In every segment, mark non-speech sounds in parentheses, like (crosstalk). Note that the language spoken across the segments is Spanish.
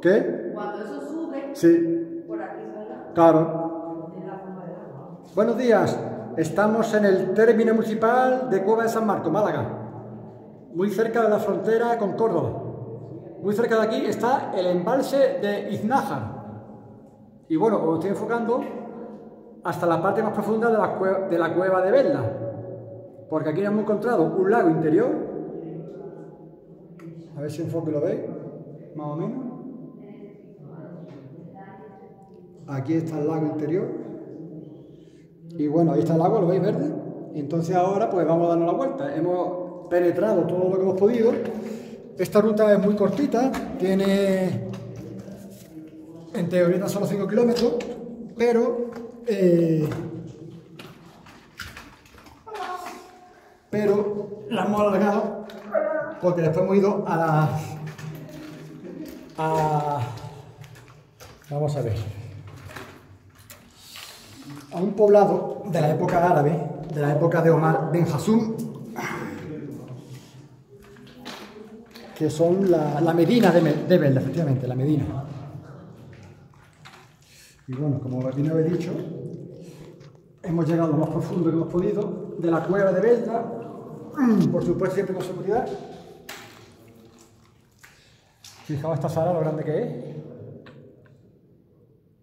¿Qué? Cuando eso sube, Sí, por aquí sale claro. la. Buenos días. Estamos en el término municipal de Cueva de San Marco, Málaga. Muy cerca de la frontera con Córdoba. Muy cerca de aquí está el embalse de Iznájar. Y bueno, os estoy enfocando hasta la parte más profunda de la, de la cueva de Vesla. Porque aquí hemos encontrado un lago interior. A ver si enfoque lo veis, más o menos. Aquí está el lago interior. Y bueno, ahí está el agua, ¿lo veis verde? Entonces ahora pues vamos a darnos la vuelta. Hemos penetrado todo lo que hemos podido. Esta ruta es muy cortita, tiene en teoría solo 5 kilómetros, pero eh, pero la hemos alargado porque después hemos ido a la a vamos a ver a un poblado de la época árabe, de la época de Omar Ben Hassum, que son la, Medina de, de efectivamente, la Medina. Y bueno, como bien he dicho, hemos llegado lo más profundo que hemos podido de la cueva de Belda, (clears throat) por supuesto siempre con seguridad. Fijaos esta sala lo grande que es,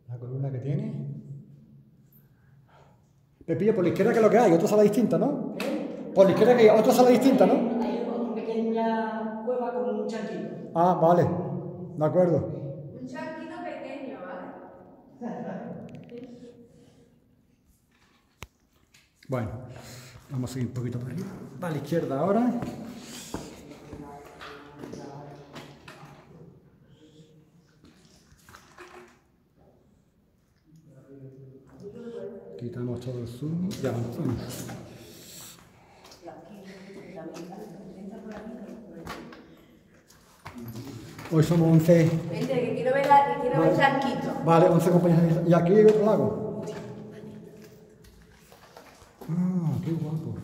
la columna que tiene. Pepillo, por la izquierda que es lo que hay, otra sala distinta, ¿no? Por la izquierda que hay otra sala distinta, ¿no? Hay una pequeña cueva con un charquito. Ah, vale, de acuerdo. Un charquito pequeño, ¿vale? Bueno, vamos a seguir un poquito por aquí. A la izquierda ahora. Quitamos todo el zoom y avanzamos. Hoy somos 11, Vente, que quiero ver, la- que quiero ver el charquito. vale, 11 compañeros. Y aquí hay otro lago. Ah, qué guapo.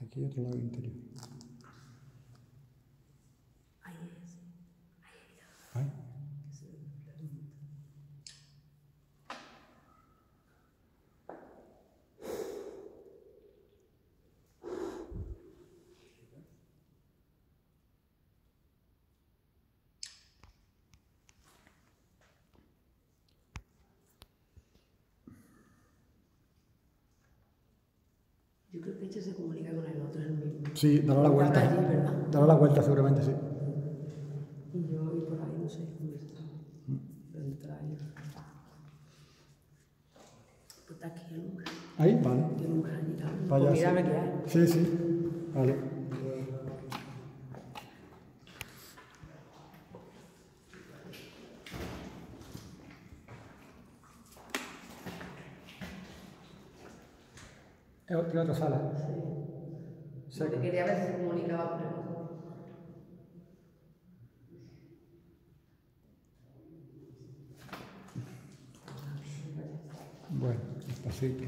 Aquí hay otro lago interior. Ahí. Yo creo que este se comunica con el otro, es el mismo. Sí, dará la vuelta. Habrá allí, ¿verdad? Dará la vuelta seguramente, sí. Y yo, y por ahí no sé dónde está. Dónde está ahí. Pues está aquí el lugar. Ahí, vale. Pues mira. Sí, sí. Vale. Otra, sala. Porque quería ver si se comunicaba el. Bueno, despacito.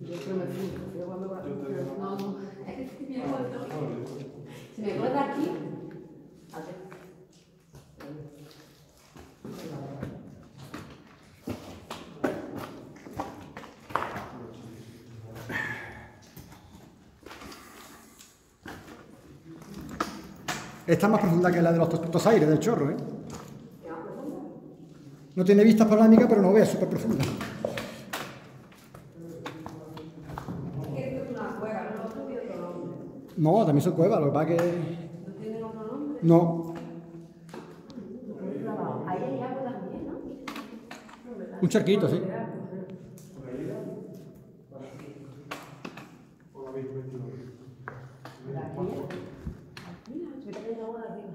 Yo creo me fui, yo cuando no, no, es que me acuerdo. Si me acuerdo aquí, a ver. Esta es más profunda que la de los tos- tosaires del chorro, ¿eh? No tiene vistas panorámicas, pero no ve, es súper profunda. Es es no también son cuevas, lo que pasa que... ¿No tienen otro nombre? No, Ahí hay agua también, ¿no? un charquito, sí. Mira, se cae agua de arriba.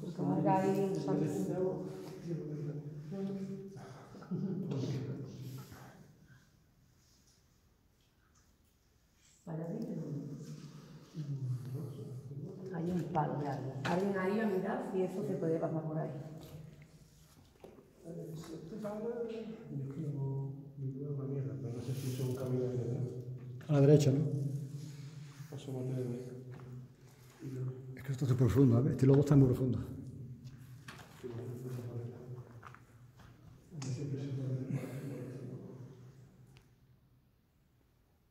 Porque marca ahí un santo. Palos de alguien. Alguien ahí a mirar si eso se puede pasar por ahí. A la derecha, ¿no? Es que esto es profundo, ¿eh? Este lobo está muy profundo.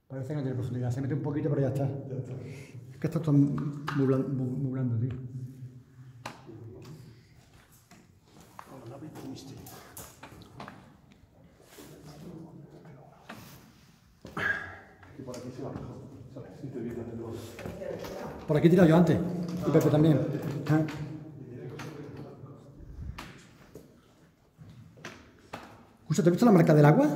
Parece que no tiene profundidad. Se mete un poquito, pero ya está. Es que está muy, blan- muy, muy blando, tío. Por aquí he tirado yo antes. Y Pepe también. ¿te has visto la marca del agua?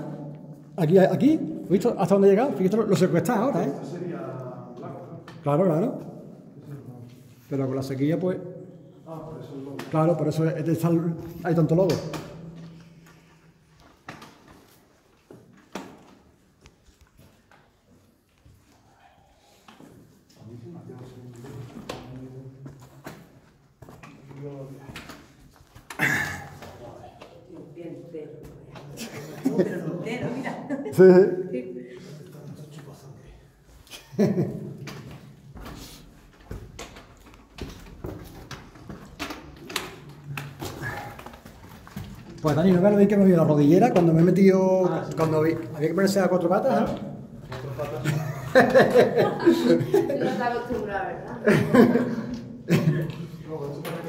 Aquí, aquí. ¿Has visto hasta dónde he llegado? Fíjate lo, lo ahora, ¿eh? Claro, claro. Pero con la sequía, pues. Claro, por eso es- hay tanto lobo. (laughs) Sí. Pues Dani, ¿no ves lo que me ido la rodillera cuando me he metido... cuando vi- había que ponerse a cuatro patas? ¿eh? No (laughs) está acostumbrada, ¿verdad? (laughs)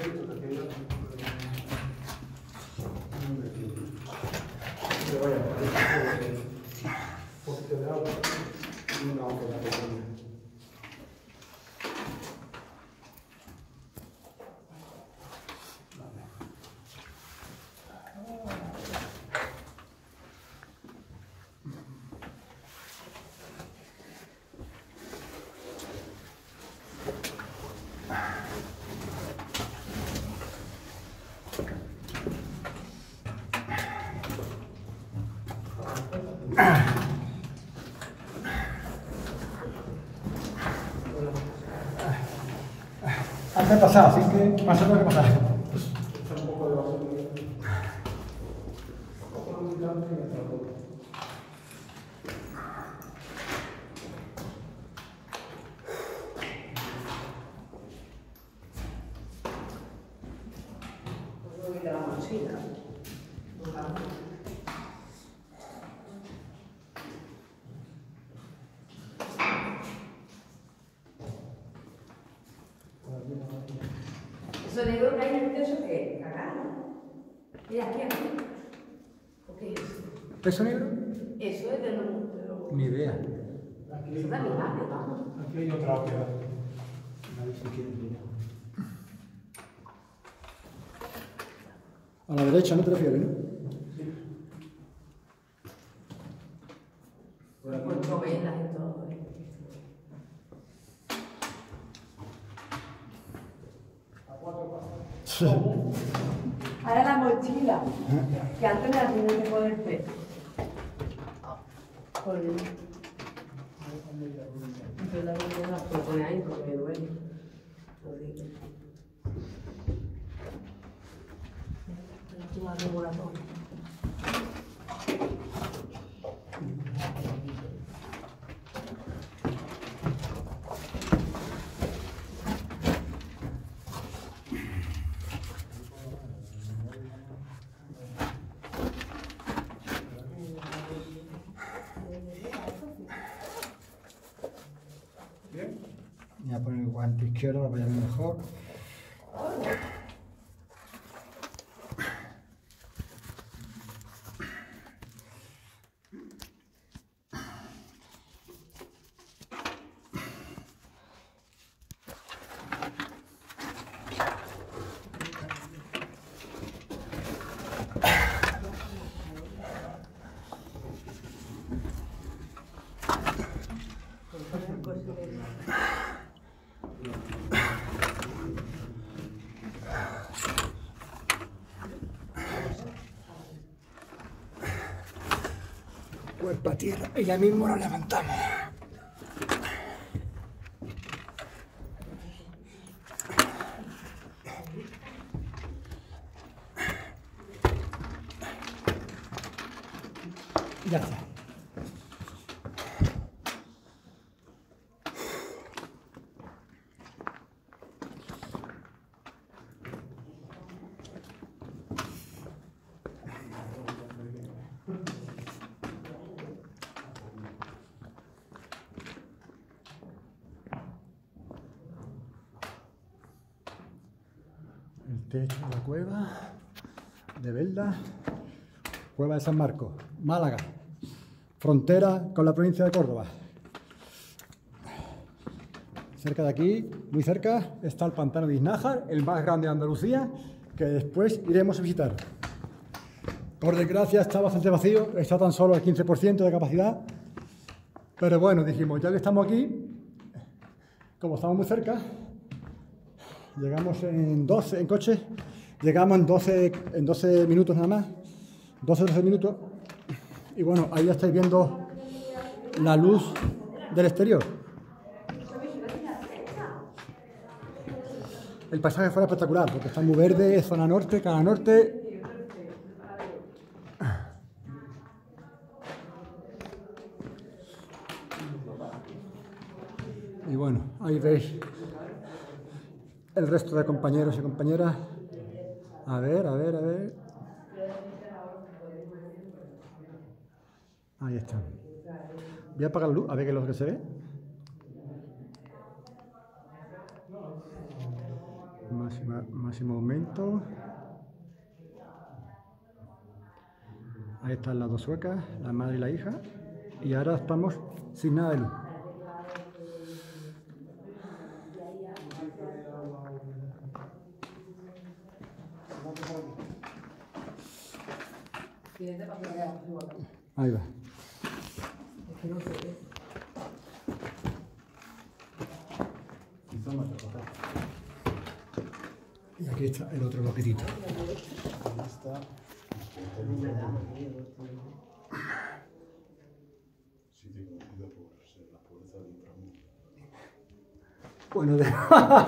Antes pasado, así que pasa lo que pasa. de la mochila. Eso negro que hay en el techo que cagado. Mira, aquí, aquí. ¿O qué es eso? ¿Peso negro? Eso es de los... Ni idea. De animales, vamos. Aquí hay otra ópera. A la derecha, no te refieres, ¿no? Encuentro velas y todo. ¿eh? Ahora la mochila, que antes me la tenía que poner pe. Con. Yo la voy a poner ahí porque duele. Digo. La tuba de. Voy a izquierdo para verlo mejor. la tierra y ya mismo la levantamos. Ya está. El techo de la cueva de Velda, cueva de San Marcos, Málaga, frontera con la provincia de Córdoba. Cerca de aquí, muy cerca, está el pantano de Iznájar, el más grande de Andalucía, que después iremos a visitar. Por desgracia está bastante vacío, está tan solo al 15% de capacidad, pero bueno, dijimos, ya que estamos aquí, como estamos muy cerca, Llegamos en 12, en coche, llegamos en 12, en 12 minutos nada más, 12 12 minutos. Y bueno, ahí ya estáis viendo la luz del exterior. El paisaje fue espectacular, porque está muy verde, zona norte, cara norte. Y bueno, ahí veis el resto de compañeros y compañeras. A ver, a ver, a ver. Ahí está. Voy a apagar la luz, a ver qué es lo que se ve. máximo aumento. Ahí están las dos suecas, la madre y la hija. Y ahora estamos sin nada de luz. Ahí va. Y aquí está el otro loquetito. Bueno, de... (laughs)